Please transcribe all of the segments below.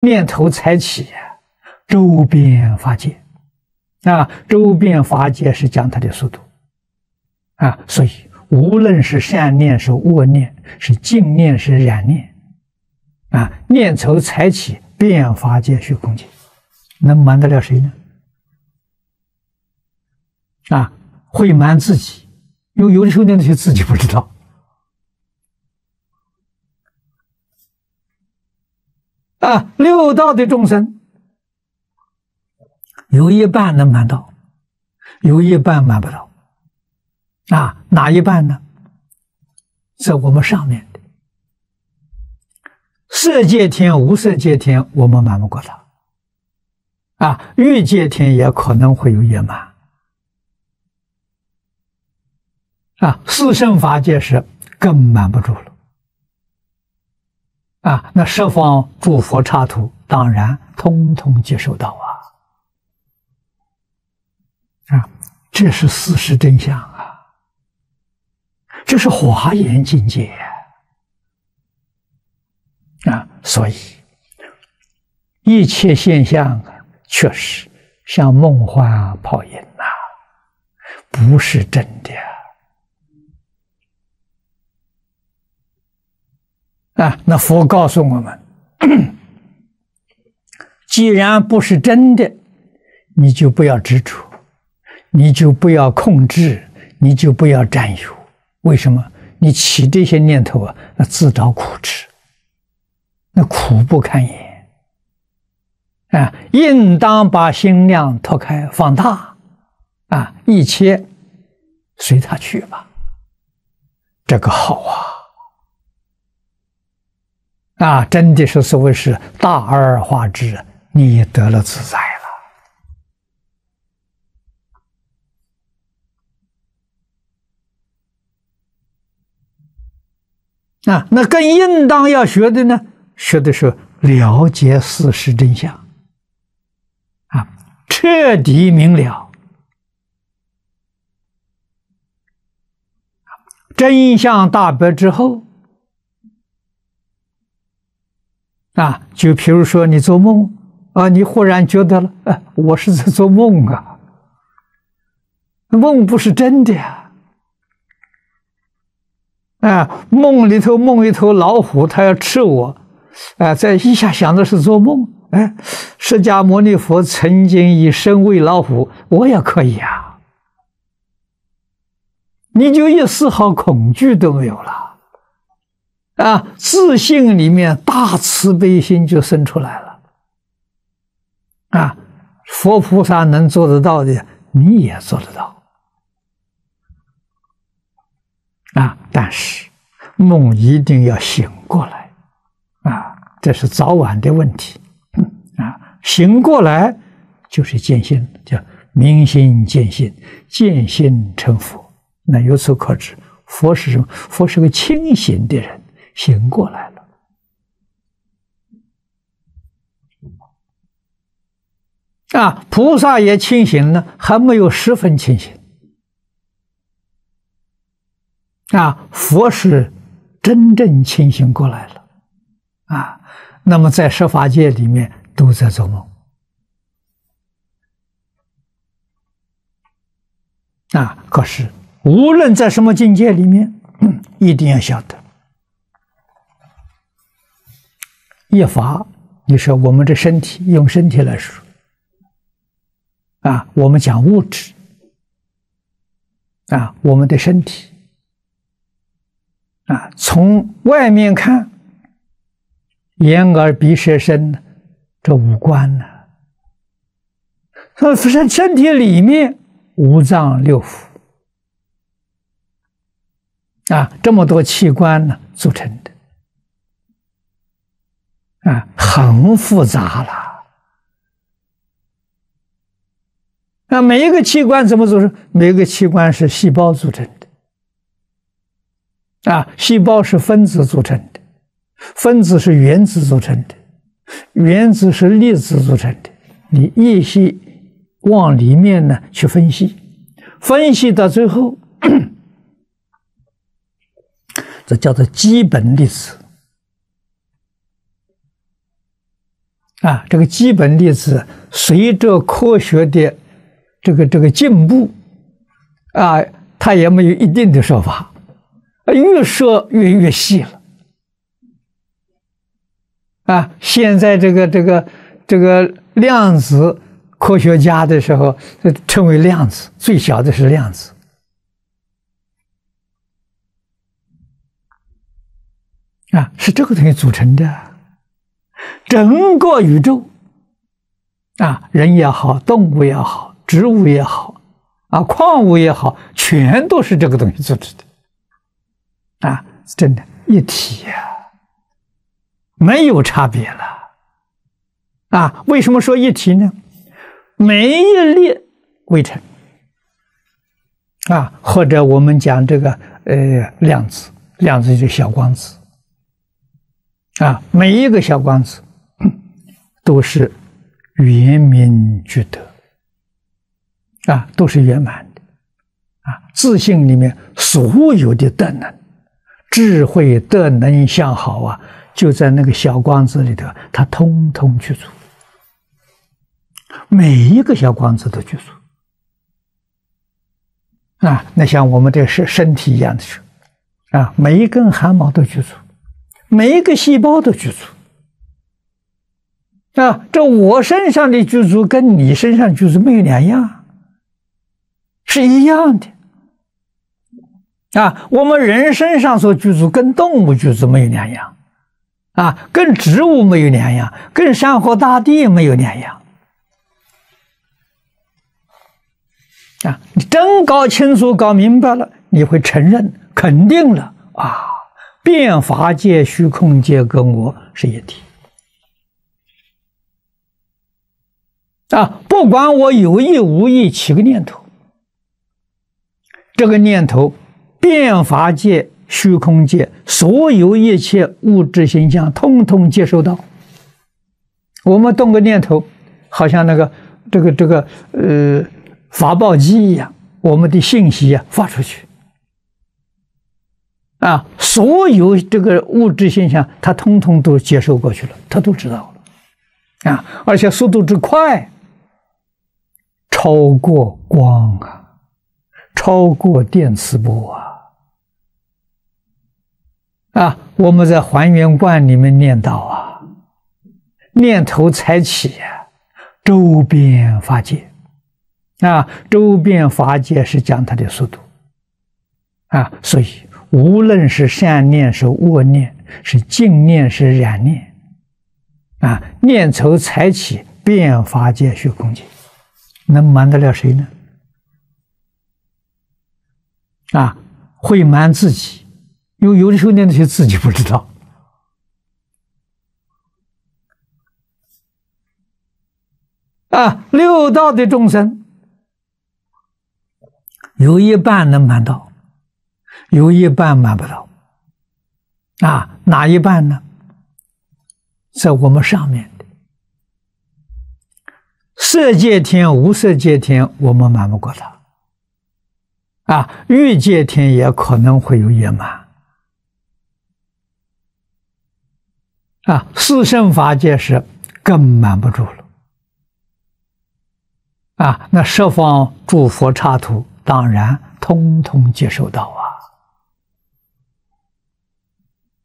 念头才起，周边法界啊，周边法界是讲它的速度啊，所以无论是善念是恶念，是净念是染念啊，念头才起，变法界虚空界，能瞒得了谁呢？啊，会瞒自己，因为有的时候那些自己不知道。啊，六道的众生有一半能瞒到，有一半瞒不到。啊，哪一半呢？在我们上面的色界天、无色界天，我们瞒不过他。啊，欲界天也可能会有野蛮。啊，四圣法界是更瞒不住了。啊，那十方诸佛刹土当然通通接受到啊！啊，这是事实真相啊！这是华严境界啊！所以一切现象啊，确实像梦幻泡影呐，不是真的。啊，那佛告诉我们，既然不是真的，你就不要执着，你就不要控制，你就不要占有。为什么？你起这些念头啊，那自找苦吃，那苦不堪言。啊，应当把心量拓开放大，啊，一切随他去吧，这个好啊。啊，真的是所谓是大而化之，你得了自在了。啊，那更应当要学的呢，学的是了解事实真相，啊，彻底明了，真相大白之后。啊，就比如说你做梦啊，你忽然觉得了，哎，我是在做梦啊，梦不是真的呀，啊，梦里头梦一头老虎，它要吃我，啊，在一下想的是做梦，哎，释迦牟尼佛曾经以身为老虎，我也可以啊，你就一丝毫恐惧都没有了。啊，自信里面大慈悲心就生出来了。啊，佛菩萨能做得到的，你也做得到。啊，但是梦一定要醒过来，啊，这是早晚的问题。啊，醒过来就是见性，叫明心见性，见性成佛。那由此可知，佛是什么？佛是个清醒的人。醒过来了，啊，菩萨也清醒了，还没有十分清醒，啊，佛是真正清醒过来了，啊，那么在十法界里面都在做梦，啊，可是无论在什么境界里面，一定要晓得。一法，你说我们这身体，用身体来说，啊，我们讲物质，啊，我们的身体，啊，从外面看，眼耳鼻舌身，这五官呢，说身身体里面五脏六腑，啊，这么多器官呢组成。啊，很复杂了。那每一个器官怎么组成？每个器官是细胞组成的。啊，细胞是分子组成的，分子是原子组成的，原子是粒子组成的。你一细往里面呢去分析，分析到最后，这叫做基本粒子。啊，这个基本粒子随着科学的这个这个进步，啊，它也没有一定的说法，越说越越细了。啊，现在这个这个这个量子科学家的时候，称为量子，最小的是量子。啊，是这个东西组成的。整个宇宙，啊，人也好，动物也好，植物也好，啊，矿物也好，全都是这个东西组织的，啊，真的，一体呀，没有差别了，啊，为什么说一体呢？每一粒微尘，啊，或者我们讲这个呃量子，量子就是小光子。啊，每一个小光子都是圆明具德，啊，都是圆满的，啊，自信里面所有的德能、智慧、德能相好啊，就在那个小光子里头，它通通去除，每一个小光子都去除，啊，那像我们这是身体一样的是，啊，每一根汗毛都去除。每一个细胞都具足啊！这我身上的具足跟你身上具足没有两样，是一样的啊！我们人身上所具足跟动物具足没有两样啊，跟植物没有两样，跟山河大地没有两样啊！你真搞清楚、搞明白了，你会承认、肯定了啊！变法界、虚空界跟我是一体啊！不管我有意无意起个念头，这个念头，变法界、虚空界所有一切物质形象，通通接收到。我们动个念头，好像那个这个这个呃发报机一样，我们的信息啊发出去。啊，所有这个物质现象，它通通都接受过去了，它都知道了，啊，而且速度之快，超过光啊，超过电磁波啊，啊，我们在还原观里面念到啊，念头才起，周边法界，啊，周边法界是讲它的速度，啊，所以。无论是善念是恶念，是净念是染念，啊，念头才起，变法界虚空界，能瞒得了谁呢？啊，会瞒自己，因为有的时候念那些自己不知道。啊，六道的众生，有一半能瞒到。有一半瞒不到，啊，哪一半呢？在我们上面的。色界天、无色界天，我们瞒不过他，啊，欲界天也可能会有野蛮，啊，四圣法界是更瞒不住了，啊，那十方诸佛刹土当然通通接受到啊。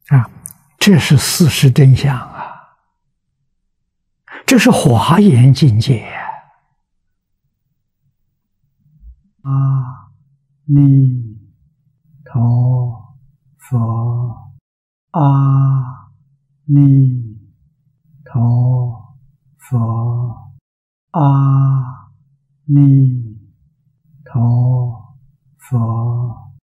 啊，这是事实真相啊！这是华严境界啊！阿弥陀佛，阿弥陀佛，阿